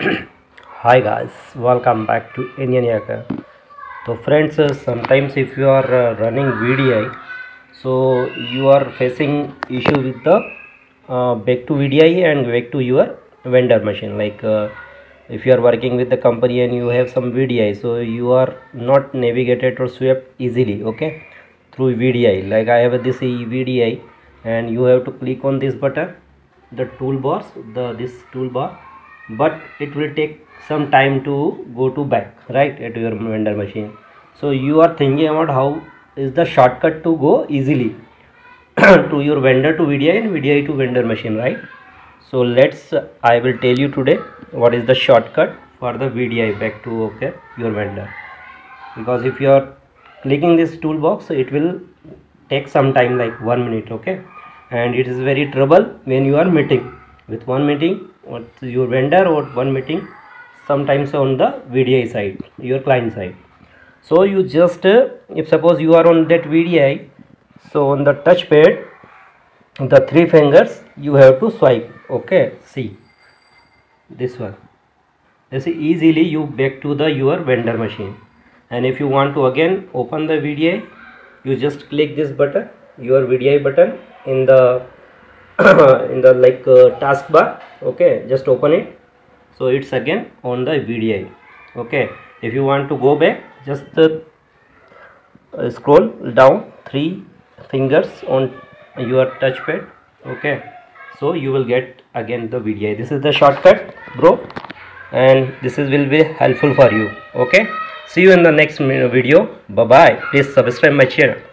hi guys welcome back to Indian Yakker. So friends uh, sometimes if you are uh, running vdi so you are facing issue with the uh, back to vdi and back to your vendor machine. Like uh, if you are working with the company and you have some vdi so you are not navigated or swept easily okay? Through vdi like i have this vdi and you have to click on this button the toolbars the this toolbar but it will take some time to go to back right at your vendor machine. So you are thinking about how is the shortcut to go easily to your vendor to VDI and VDI to vendor machine right? So let's uh, I will tell you today what is the shortcut for the VDI back to okay your vendor. Because if you are clicking this toolbox it will take some time like one minute okay? And it is very trouble when you are meeting with one meeting with your vendor or one meeting sometimes on the VDI side your client side. So you just if suppose you are on that VDI so on the touchpad the three fingers you have to swipe okay? See this one. You see easily you back to the your vendor machine. And if you want to again open the VDI you just click this button your VDI button in the in the like uh, taskbar okay? Just open it. So it's again on the VDI okay? If you want to go back just uh, uh, scroll down three fingers on your touchpad okay? So you will get again the VDI this is the shortcut bro and this is will be helpful for you okay? See you in the next video. Bye bye please subscribe my channel